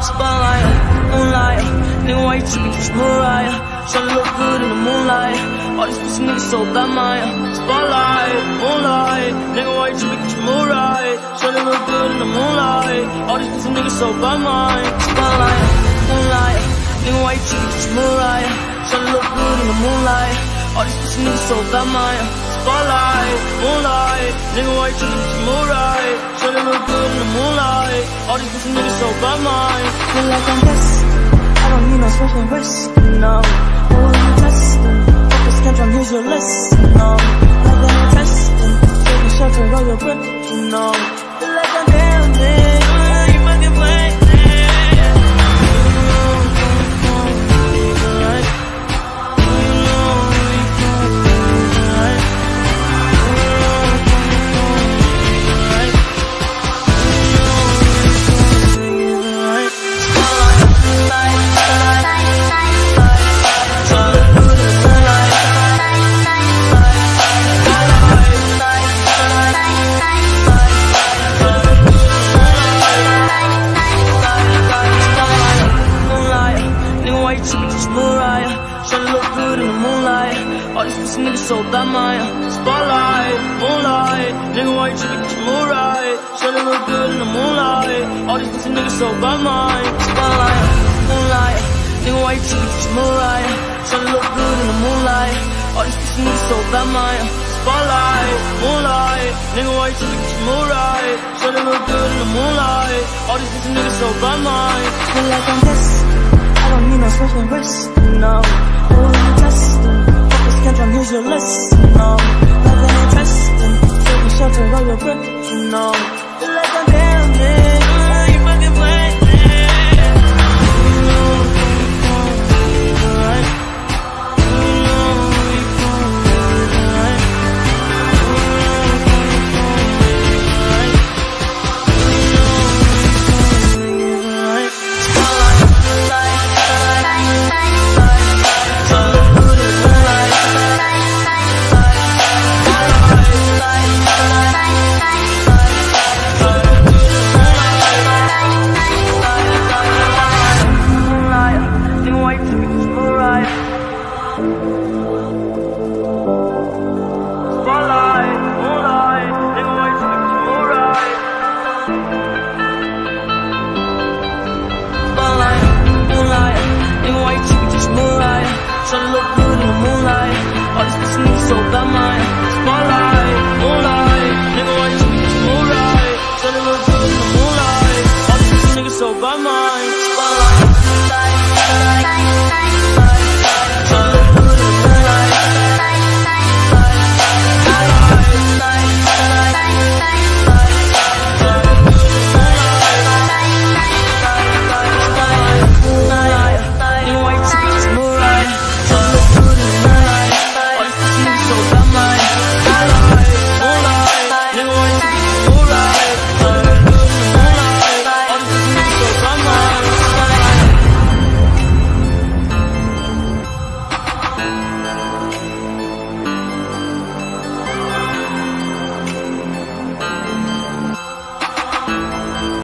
Spotlight, moonlight. Nigga, why you tripping? Just Mariah. Tryna look good in the moonlight. All these pussy niggas so bad, Maya. Spotlight, moonlight. Nigga, why you tripping? Just Mariah. Tryna look good in the moonlight. All these pussy niggas so bad, Maya. Spotlight, moonlight. Nigga, why you tripping? Just Mariah. Tryna look good in the moonlight. All these pussy niggas so bad, Maya. Spotlight, moonlight. Nigga, why you tripping? Just Mariah. Tryna All these pussy niggas so bad, Maya. Feel like I'm blessed. I don't need no special rest. No. Are you testing? Focus, control, here's your list, No. Like I'm testing. Taking shelter of your breath. No. Pussy niggas so bad, Maya. Spotlight, moonlight, nigga, why you tripping? Just Mariah. Tryna look good in the moonlight. All these pussy niggas so bad, Maya. Spotlight, moonlight, nigga, why you tripping? Just good in the moonlight. All these pussy niggas so bad, Maya. Spotlight, moonlight, nigga, why you tripping? Just Mariah. Tryna look good in the moonlight. All these pussy niggas so bad, Maya. Feel like I'm blessed. I don't need no special rest. No. You testing? Control, Bye.